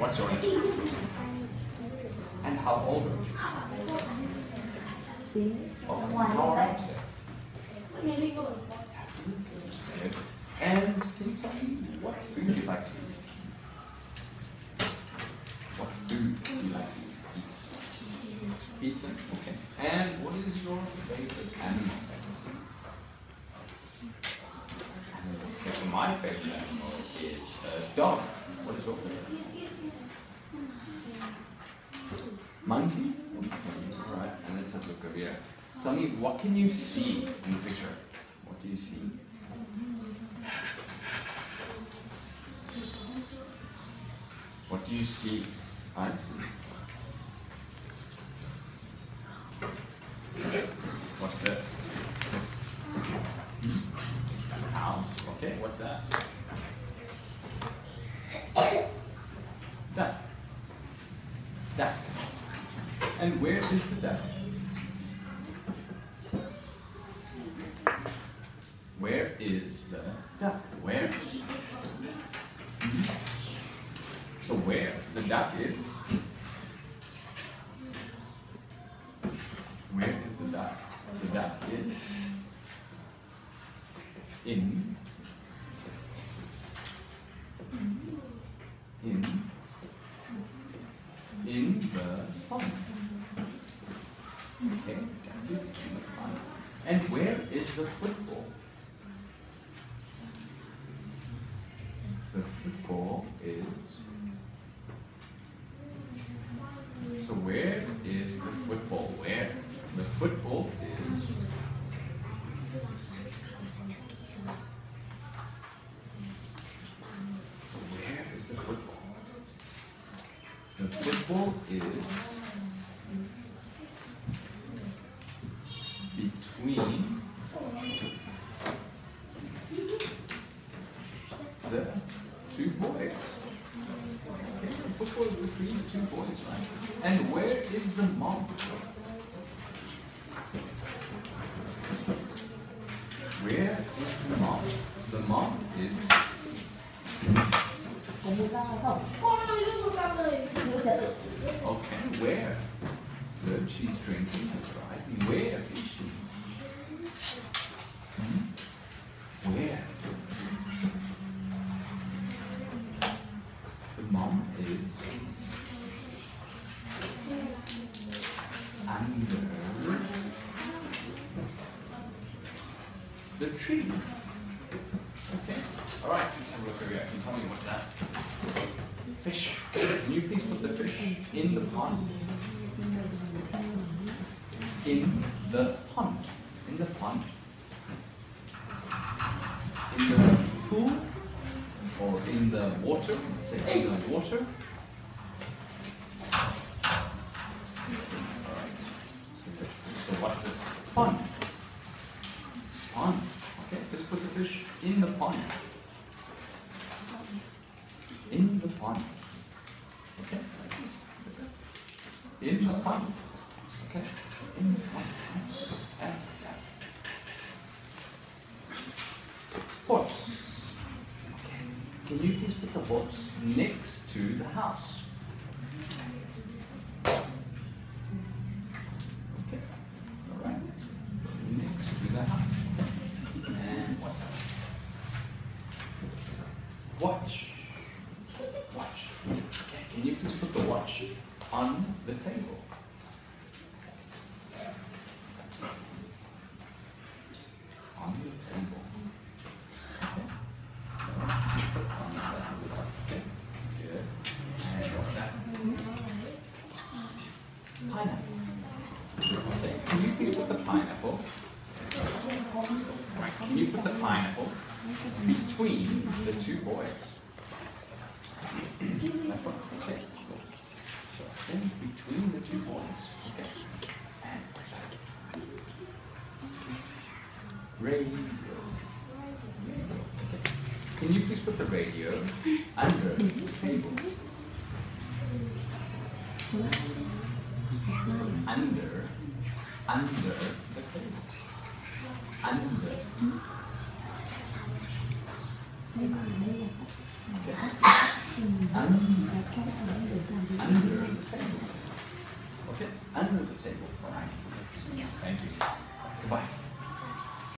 What's your name? And how old are you? Okay. Are you. And can you tell me what food you like to eat? What food do you like to eat? Pizza. Okay. And what is your favorite animal? Animal. Okay, so my favorite animal is a dog. What is your favorite? Monkey? Alright, and let's have a look over here. Tell me, what can you see in the picture? What do you see? What do you see? I see. What's this? Hmm? Ow. Okay, what's that? Duck. Duck. Where is the duck? Where is the duck? Where? Hmm? So where the duck is? Where is the duck? The duck is in in in the pond. Okay, duck is in the pond. And where is the football? The football is So where is the football? Where? The football is where is the football? The football is between the two boys. Okay, the football between the two boys, right? And where is the mom? Where is the mom? The mom is okay. Where? Good. She's drinking. That's right. Where is she? Hmm? Where? The mom is under the tree. Okay. All right. Let's have a look here. Can you tell me what's that? Fish. Can you please put the fish in the pond? In the pond. The pond. In the pool or in the water. Let's say in the water. Alright. So, so what's this? Pond. Pond. Okay, so let's put the fish in the pond. In the pond. Okay. In the pond. Okay. In the pond. And what's that? Horse. Okay. Can you please put the box next to the house? Okay. All right. Next to the house. And what's that? Watch. Watch. Okay. Can you please put the watch on the table? On the table. Okay. All right. Put it on the- Okay. Good. And what's that? Pineapple. Okay. Can you please put the pineapple? Can you put the pineapple between the two boys? Okay. So in between the two boys. Okay. And? Radio. Radio. Okay. Can you please put the radio under the table? Under, under the table. Under. Under the table. Okay, under the table. All right. Thank you. Goodbye.